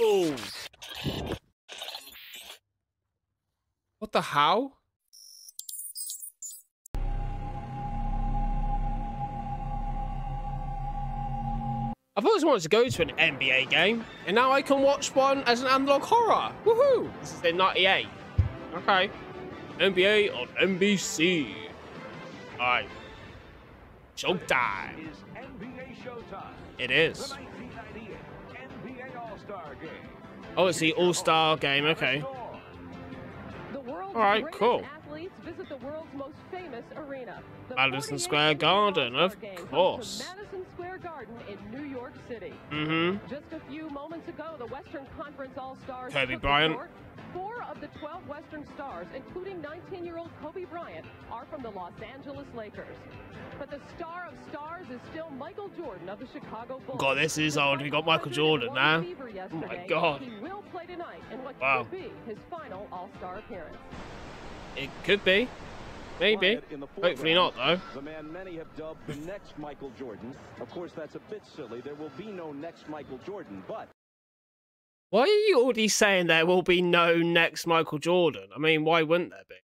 Whoa! What the hell? I've always wanted to go to an NBA game, and now I can watch one as an analog horror. Woohoo! This is in 98. Okay. NBA on NBC. Alright. Showtime. is NBA Showtime. It is. Oh, it's the All-Star game. Okay. The All right, cool. athletes visit the world's most famous arena. Madison Square Garden, of Game comes to course. Madison Square Garden in New York City. Mm-hmm. Just a few moments ago, the Western Conference All-Stars Kobe took the Bryant. Court. Four of the 12 Western stars, including 19-year-old Kobe Bryant, are from the Los Angeles Lakers. But the star of stars is still Michael Jordan of the Chicago Bulls. God, this is old. We got Michael Jordan now. fever Oh my. God. He will play tonight in what Wow. could be his final All-Star appearance. It could be. Maybe. In the Hopefully not, though. The man many have dubbed the next Michael Jordan. Of course, that's a bit silly. There will be no next Michael Jordan, but Why are you already saying there will be no next Michael Jordan? I mean, why wouldn't there be?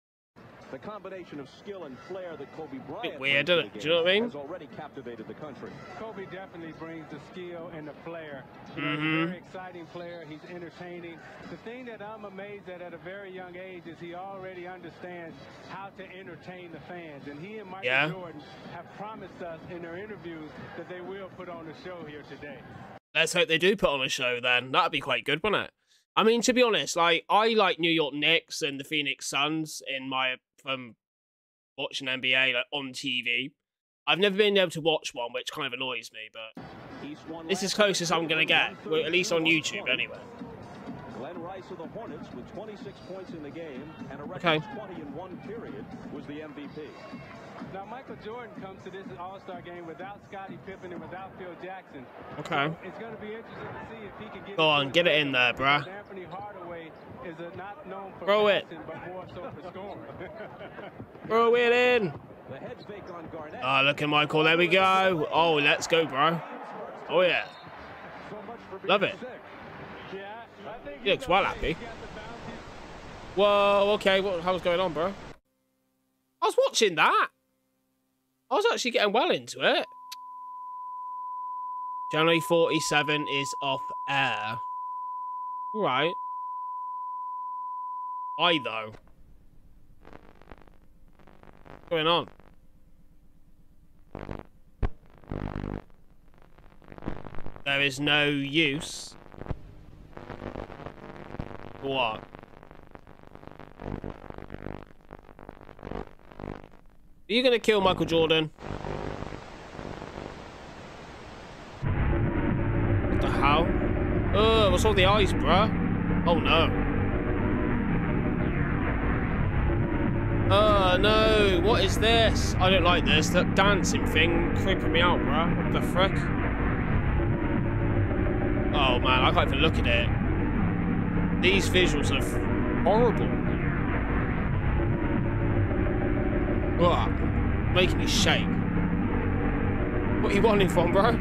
the combination of skill and flair that Kobe Bryant weird, brings isn't it? Do you know what I mean? has already captivated the country. Kobe definitely brings the skill and the flair. You know, Mhm. He's a very exciting player. He's entertaining. The thing that I'm amazed at at a very young age is he already understands how to entertain the fans. And he and Michael Yeah. Jordan have promised us in their interviews that they will put on a show here today. Let's hope they do put on a show then. That'd be quite good, wouldn't it? I mean, to be honest, like I like New York Knicks and the Phoenix Suns in my from watching NBA like on TV. I've never been able to watch one, which kind of annoys me, but this is last close as I'm gonna get, well, at least on YouTube anyway. Glen of the Hornets with 26 points in the game and a record Okay. 20 in one period was the MVP. Now, Michael Jordan comes to this All-Star game without Scottie Pippen and without Phil Jackson. Okay. So it's going to be interesting to see if he can get Go on, get it in there, bruh. Anfernee Hardaway is a, not known for Throw it. but more so for scoring. Throw it in. The heads fake on Garnett. Oh, look at Michael. There we go. Oh, let's go, bro. Oh yeah. so much for being Love it. sick. yeah, I think He looks well happy. The. Whoa, okay, what hell's going on, bro? I was watching that. I was actually getting well into it. January 47 is off air. Alright. I, though? What's going on? There is no use. What? Are you gonna kill Michael Jordan? What the hell? Oh, what's all the eyes, bruh? Oh no. Oh no, what is this? I don't like this. That dancing thing creeping me out, bruh. What the frick? Oh man, I can't even look at it. These visuals are horrible. Ugh, making me shake. What are you wanting from, bro?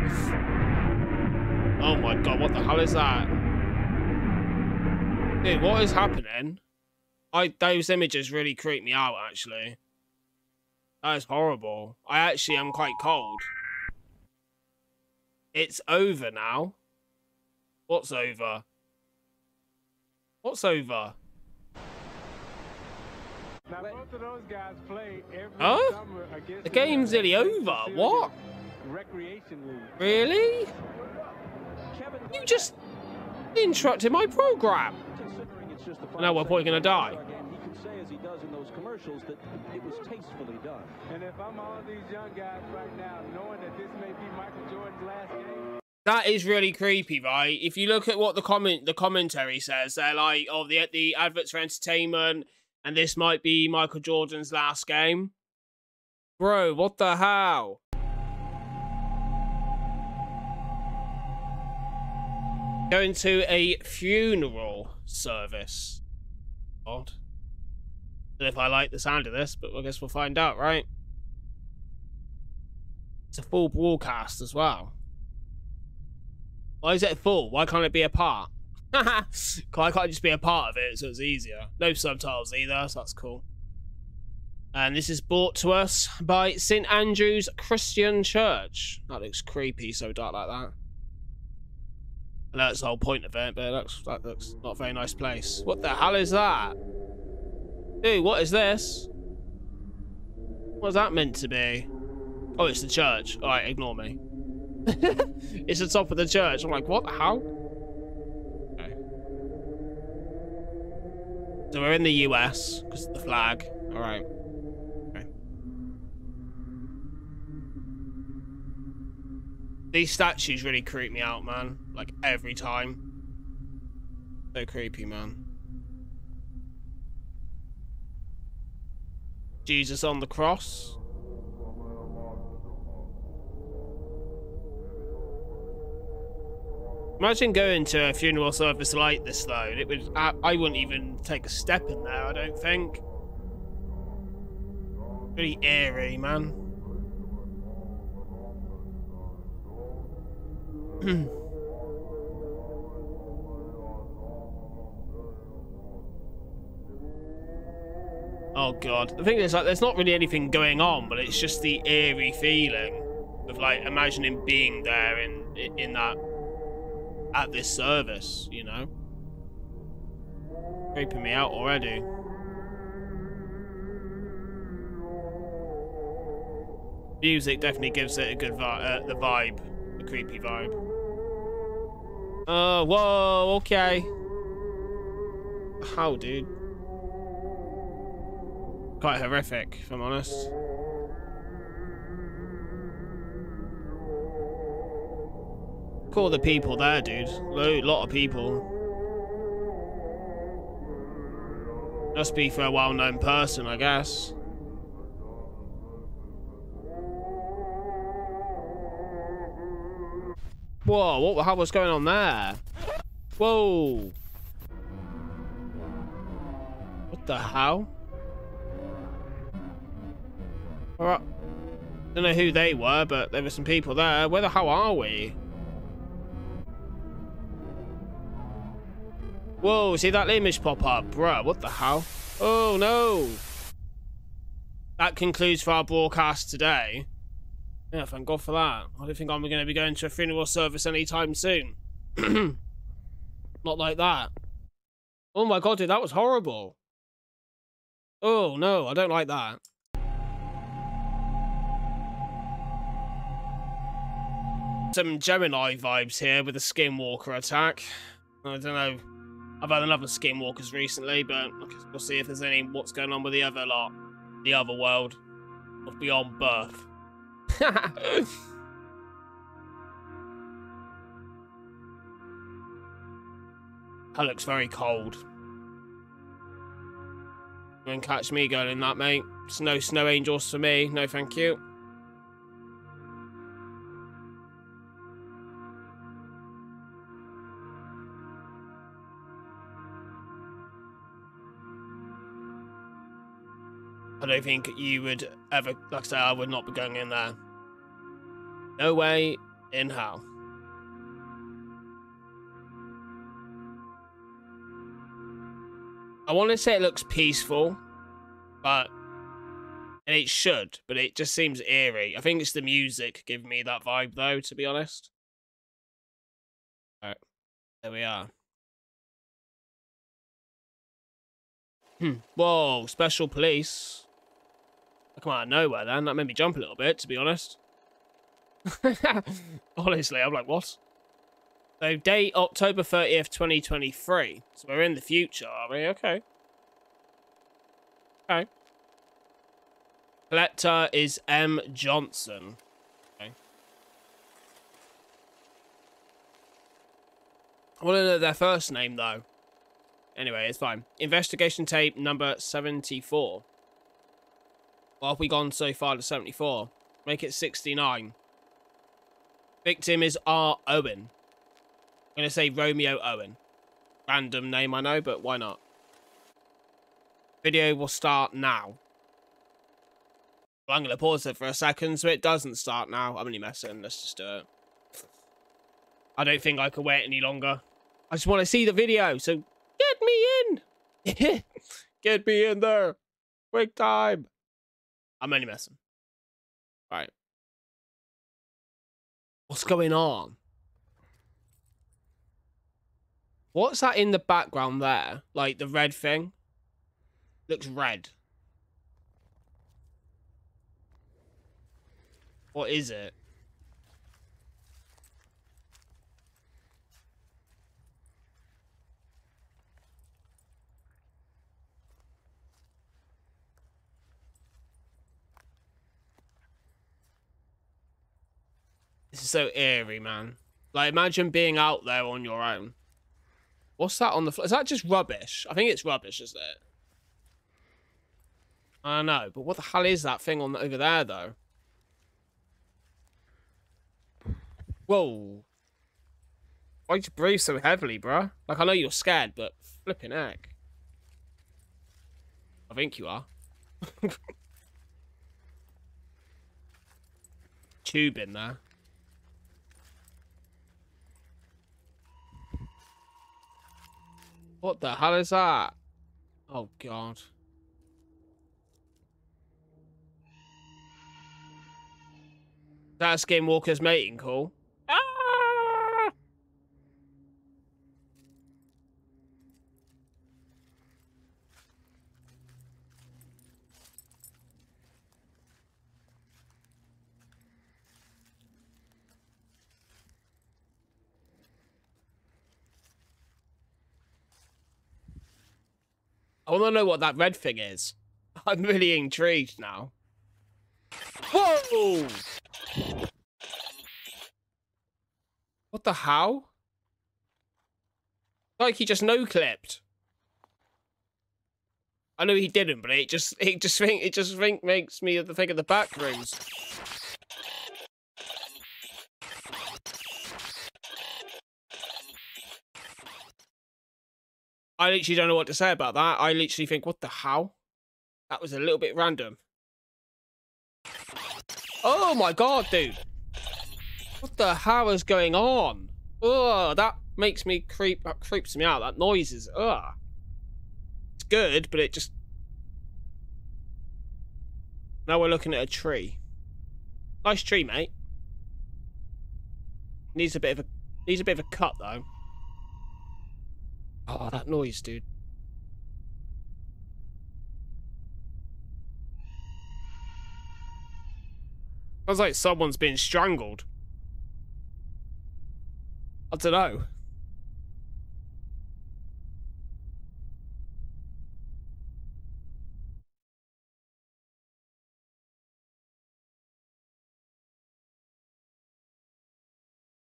Oh my god, what the hell is that? Dude, what is happening? I those images really creep me out actually. That is horrible. I actually am quite cold. It's over now. What's over? What's over? Now, both of those guys play every Huh? summer against The game's nearly over. What? Recreation league. Really? Kevin You just interrupted my program. considering it's just the Now we're probably gonna die. He can say as he does in those commercials that it was tastefully done. And if I'm all these young guys right now, knowing that this may be Michael Jordan's last game, That is really creepy, right? If you look at what the comment the commentary says, they're like, "Oh, the the adverts for entertainment, and this might be Michael Jordan's last game." Bro, what the hell? Going to a funeral service. Odd. Don't know if I like the sound of this, but I guess we'll find out, right? It's a full broadcast as well. Why is it full? Why can't it be a part? I can't I just be a part of it, so it's easier. No subtitles either, so that's cool. And this is brought to us by St. Andrew's Christian Church. That looks creepy, so dark like that. And that's the whole point of it, but it looks, that looks not a very nice place. What the hell is that? Dude, what is this? What's that meant to be? Oh, it's the church. Alright, ignore me. It's the top of the church. I'm like, what the hell? Okay. So we're in the US, because of the flag. Alright. Okay. These statues really creep me out, man. Like, every time. So creepy, man. Jesus on the cross. Imagine going to a funeral service like this, though. It would. I, I wouldn't even take a step in there. I don't think. Pretty eerie, man. oh god. The thing is, like, there's not really anything going on, but it's just the eerie feeling of like imagining being there in in that at this service, you know? Creeping me out already. Music definitely gives it a good vibe, uh, the vibe, the creepy vibe. Uh, whoa, okay. How, dude? Quite horrific, if I'm honest. Call the people there, dude. A lot of people. Must be for a well-known person, I guess. Whoa, what the hell was going on there? Whoa. What the hell? Alright. Don't know who they were, but there were some people there. Where the hell are we? Whoa, see that image pop up? Bruh, what the hell? Oh, no. That concludes for our broadcast today. Yeah, thank God for that. I don't think I'm going to be going to a funeral service anytime soon. Not like that. Oh my God, dude, that was horrible. Oh, no, I don't like that. Some Gemini vibes here with the Skinwalker attack. I don't know. I've had another Skinwalkers recently, but we'll see if there's any what's going on with the other lot, the other world of Beyond Birth. that looks very cold. You won't catch me going in that, mate. It's no snow angels for me. No, thank you. I don't think you would ever, like I say, I would not be going in there. No way in hell. I want to say it looks peaceful, but and it should, but it just seems eerie. I think it's the music giving me that vibe, though. To be honest. All right, there we are. Hmm. Whoa, special police. I come out of nowhere then. That made me jump a little bit, to be honest. Honestly, I'm like, what? So, date October 30th, 2023. So, we're in the future, are we? Okay. Okay. Collector is M. Johnson. Okay. I want to know their first name, though. Anyway, it's fine. Investigation tape number 74. What have we gone so far to 74? Make it 69. Victim is R. Owen. I'm going to say Romeo Owen. Random name, I know, but why not? Video will start now. Well, I'm going to pause it for a second so it doesn't start now. I'm only messing. Let's just do it. I don't think I can wait any longer. I just want to see the video, so get me in. get me in there. Quick time. I'm only messing. All right. What's going on? What's that in the background there? Like the red thing? Looks red. What is it? This is so eerie, man. Like, imagine being out there on your own. What's that on the floor? Is that just rubbish? I think it's rubbish, isn't it? I don't know, but what the hell is that thing on over there, though? Whoa. Why'd you breathe so heavily, bruh? Like, I know you're scared, but flipping heck. I think you are. Tube in there. What the hell is that? Oh, God. That's Skinwalker's mating call. I want to know what that red thing is. I'm really intrigued now. Whoa! What the hell? Like he just no clipped. I know he didn't, but it just it just think it just think makes me think of the back rooms. I literally don't know what to say about that. I literally think, what the hell? That was a little bit random. Oh my god, dude. What the hell is going on? Oh, that makes me creep, that creeps me out. That noise is, ugh. It's good, but it just... Now we're looking at a tree. Nice tree, mate. Needs a bit of a, needs a bit of a cut, though. Oh, that noise, dude. Sounds like someone's been strangled. I don't know.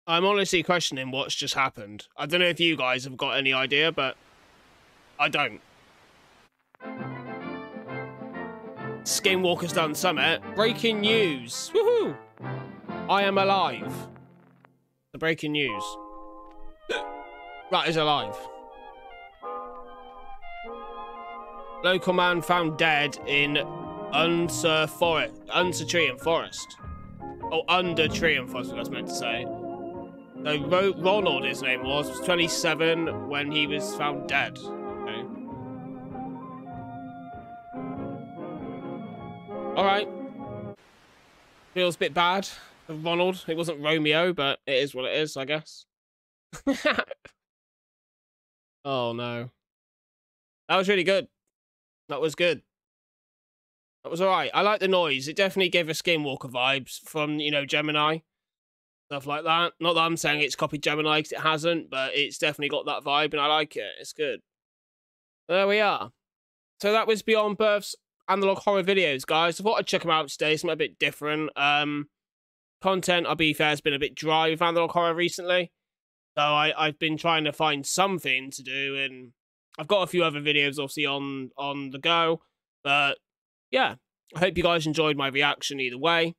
I'm honestly questioning what's just happened. I don't know if you guys have got any idea, but I don't. Skinwalker's done summit. Breaking news. Woohoo! I am alive. The breaking news. Rat is alive. Local man found dead in Unser Forest, Unser Tree and Forest. Oh, under Tree and Forest, I was meant to say. So Ro Ronald, his name was, was 27 when he was found dead. Okay. All right. Feels a bit bad for Ronald. It wasn't Romeo, but it is what it is, I guess. oh no. That was really good. That was good. That was alright. I like the noise. It definitely gave a Skinwalker vibes from, you know, Gemini stuff like that. Not that I'm saying it's copied Gemini because it hasn't, but it's definitely got that vibe and I like it. It's good. There we are. So that was Beyond Birth's analog horror videos, guys. I thought I'd check them out today, something a bit different. Um, content, I'll be fair, has been a bit dry with analog horror recently. So I, I've been trying to find something to do, and I've got a few other videos obviously on on the go. But yeah, I hope you guys enjoyed my reaction either way.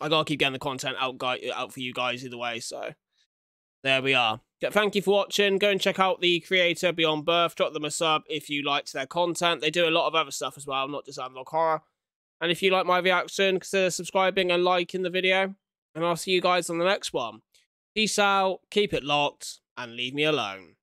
I gotta keep getting the content out, guy, out for you guys either way. So there we are. Thank you for watching. Go and check out the creator Beyond Birth. Drop them a sub if you liked their content. They do a lot of other stuff as well, not just analog horror. And if you like my reaction, consider subscribing and liking the video. And I'll see you guys on the next one. Peace out. Keep it locked. and leave me alone.